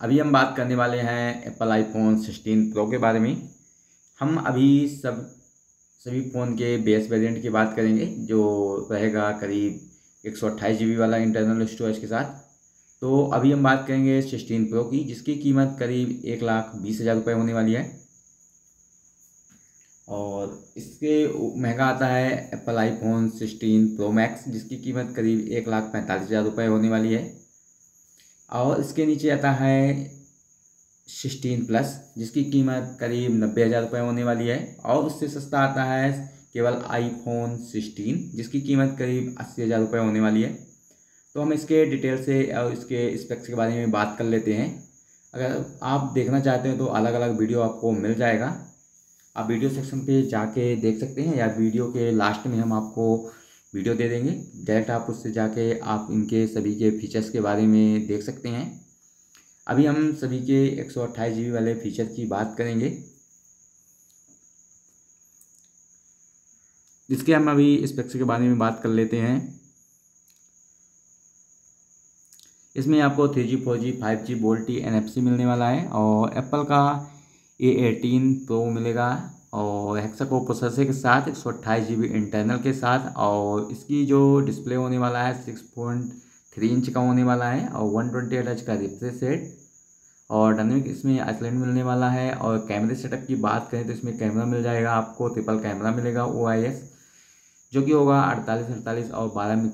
अभी हम बात करने वाले हैं एप्पल आईफोन 16 प्रो के बारे में। हम अभी सब, सभी फ़ोन के बेस वेरिएंट की बात करेंगे, जो रहेगा करीब एक सौ वाला इंटरनल स्टोरेज के साथ। तो अभी हम बात करेंगे 16 प्रो की, जिसकी कीमत करीब एक लाख बीस हज़ार रुपये होने वाली है। और इसके महँगा आता है एप्पल आईफोन 16 प्रो मैक्स जिसकी कीमत करीब एक लाख पैंतालीस हज़ार रुपये होने वाली है। और इसके नीचे आता है सिक्सटीन प्लस, जिसकी कीमत करीब नब्बे हज़ार रुपये होने वाली है। और उससे सस्ता आता है केवल आईफोन सिक्सटीन, जिसकी कीमत करीब अस्सी हज़ार रुपये होने वाली है। तो हम इसके डिटेल से और इसके स्पेक्स के बारे में बात कर लेते हैं। अगर आप देखना चाहते हैं तो अलग अलग वीडियो आपको मिल जाएगा। आप वीडियो सेक्शन पे जाके देख सकते हैं या वीडियो के लास्ट में हम आपको वीडियो दे देंगे। डायरेक्ट आप उससे जाके आप इनके सभी के फीचर्स के बारे में देख सकते हैं। अभी हम सभी के एक सौ अट्ठाईस वाले फीचर की बात करेंगे। जिसके हम अभी इस पिक्चर के बारे में बात कर लेते हैं। इसमें आपको three G four G five G VoLTE NFC मिलने वाला है और एप्पल का ए एटीन प्रो मिलेगा। और हेक्सा को प्रोसेसर के साथ एक सौ अट्ठाईस जी बी इंटरनल के साथ और इसकी जो डिस्प्ले होने वाला है सिक्स पॉइंट थ्री इंच का होने वाला है और वन ट्वेंटी एट एच का रिफ्रेश रेट और डायनेमिक इसमें आइसलैंड मिलने वाला है और कैमरे सेटअप की बात करें तो इसमें कैमरा मिल जाएगा, आपको ट्रिपल कैमरा मिलेगा ओआईएस जो कि होगा अड़तालीस अड़तालीस और बारह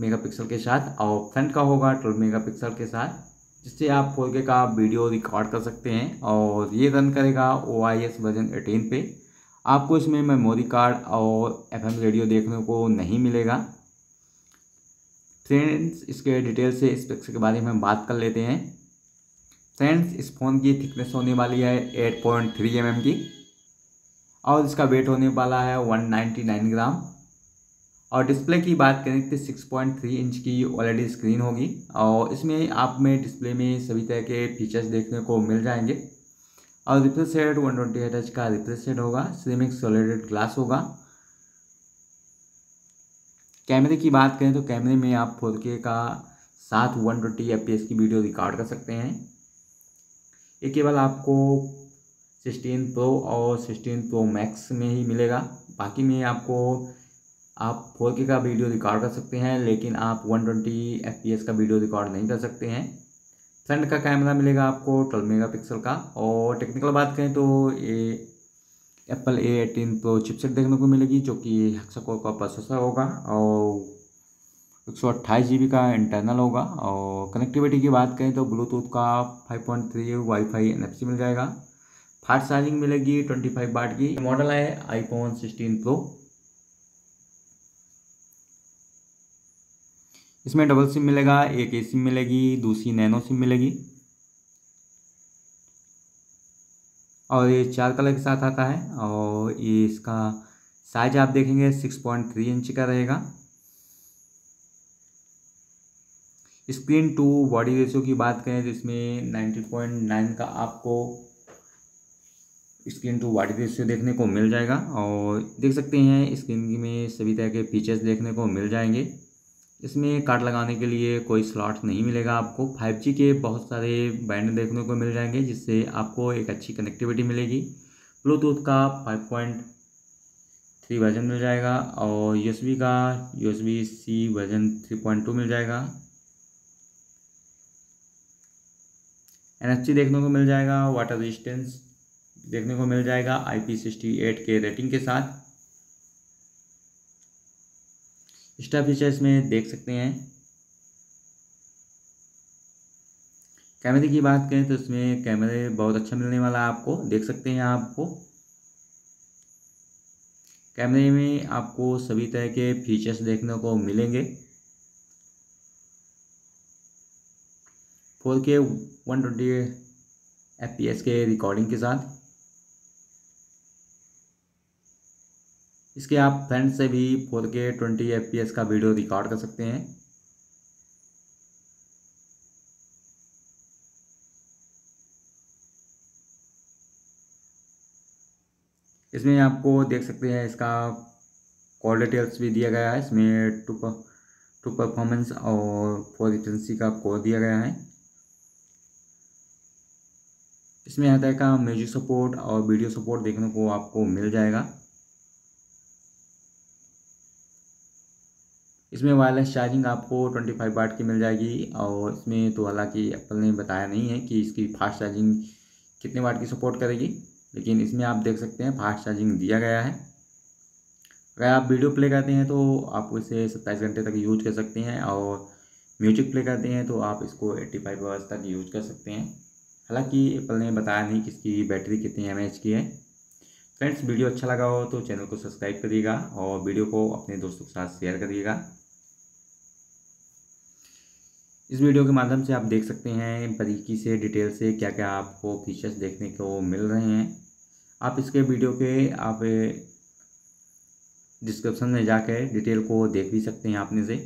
मेगा के साथ और फ्रंट का होगा ट्वेल्व मेगा के साथ। जिससे आप फोर के का वीडियो रिकॉर्ड कर सकते हैं और ये रन करेगा O I S version eighteen पे। आपको इसमें मेमोरी कार्ड और एफ़ एम रेडियो देखने को नहीं मिलेगा। फ्रेंड्स इसके डिटेल से स्पेक्स के बारे में बात कर लेते हैं। फ्रेंड्स इस फ़ोन की थिकनेस होने वाली है eight point three M M की और इसका वेट होने वाला है वन नाइन्टी नाइन ग्राम और डिस्प्ले की बात करें तो सिक्स पॉइंट थ्री इंच की ऑलरेडी स्क्रीन होगी और इसमें आप में डिस्प्ले में सभी तरह के फीचर्स देखने को मिल जाएँगे। और refresh rate one twenty H का रिफ्रेश रेट होगा सिरेमिक सोलिडेड ग्लास होगा। कैमरे की बात करें तो कैमरे में आप फोर के साथ वन ट्वेंटी की वीडियो रिकॉर्ड कर सकते हैं। ये केवल आपको सिक्सटीन प्रो और सिक्सटीन प्रो मैक्स में ही मिलेगा। बाकी में आपको आप फोर के वीडियो रिकॉर्ड कर सकते हैं, लेकिन आप वन ट्वेंटी एफ़ का वीडियो रिकॉर्ड नहीं कर सकते हैं। फ्रंट का कैमरा मिलेगा आपको ट्वेल्व मेगा पिक्सल का। और टेक्निकल बात करें तो ये Apple A eighteen pro chipset देखने को मिलेगी, जो कि हेक्साकोर का प्रोसेसर होगा और एक सौ अट्ठाईस जी बी का इंटरनल होगा। और कनेक्टिविटी की बात करें तो ब्लूटूथ का five point three wifi N F C मिल जाएगा। फास्ट चार्जिंग मिलेगी ट्वेंटी फाइव बाट की। मॉडल है आईफोन सिक्सटीन प्रो इसमें डबल सिम मिलेगा, एक ए सिम मिलेगी, दूसरी नैनो सिम मिलेगी। और ये चार कलर के साथ आता है और ये इसका साइज़ आप देखेंगे सिक्स पॉइंट थ्री इंच का रहेगा। स्क्रीन टू बॉडी रेशियो की बात करें तो इसमें नाइन्टी पॉइंट नाइन का आपको स्क्रीन टू बॉडी रेशियो देखने को मिल जाएगा और देख सकते हैं स्क्रीन में सभी तरह के फीचर्स देखने को मिल जाएँगे। इसमें कार्ड लगाने के लिए कोई स्लॉट नहीं मिलेगा आपको। 5G के बहुत सारे बैंड देखने को मिल जाएँगे, जिससे आपको एक अच्छी कनेक्टिविटी मिलेगी। ब्लूटूथ का 5.3 वर्जन मिल जाएगा और यू का यू सी वर्जन 3.2 मिल जाएगा। एन देखने को मिल जाएगा वाटर रेजिस्टेंस देखने को मिल जाएगा आई पी सिक्सटी एट के रेटिंग के साथ। एक्स्ट्रा फीचर्स में देख सकते हैं। कैमरे की बात करें तो इसमें कैमरे बहुत अच्छा मिलने वाला आपको, देख सकते हैं आपको कैमरे में आपको सभी तरह के फीचर्स देखने को मिलेंगे। Four K one twenty F के रिकॉर्डिंग के साथ। इसके आप फ्रेंड से भी four K twenty F P S का वीडियो रिकॉर्ड कर सकते हैं। इसमें आपको देख सकते हैं इसका कॉल डिटेल्स भी दिया गया है। इसमें टू टू परफॉर्मेंस और फोर एजेंसी का कोड दिया गया है। इसमें आता है का म्यूज़िक सपोर्ट और वीडियो सपोर्ट देखने को आपको मिल जाएगा। इसमें वायरलेस चार्जिंग आपको ट्वेंटी फाइव वाट की मिल जाएगी और इसमें तो हालाँकि एप्पल ने बताया नहीं है कि इसकी फास्ट चार्जिंग कितने वाट की सपोर्ट करेगी, लेकिन इसमें आप देख सकते हैं फास्ट चार्जिंग दिया गया है। अगर आप वीडियो प्ले करते हैं तो आप इसे सत्ताईस घंटे तक यूज़ कर सकते हैं और म्यूज़िक प्ले करते हैं तो आप इसको एट्टी फाइव आवर्स तक यूज़ कर सकते हैं। हालाँकि एप्पल ने बताया नहीं कि इसकी बैटरी कितनी एम की है। फ्रेंड्स, वीडियो अच्छा लगा हो तो चैनल को सब्सक्राइब करिएगा और वीडियो को अपने दोस्तों के साथ शेयर करिएगा। इस वीडियो के माध्यम से आप देख सकते हैं बारीकी से डिटेल से क्या क्या आपको फीचर्स देखने को मिल रहे हैं। आप इसके वीडियो के, आप डिस्क्रिप्शन में जाकर डिटेल को देख भी सकते हैं आपने से।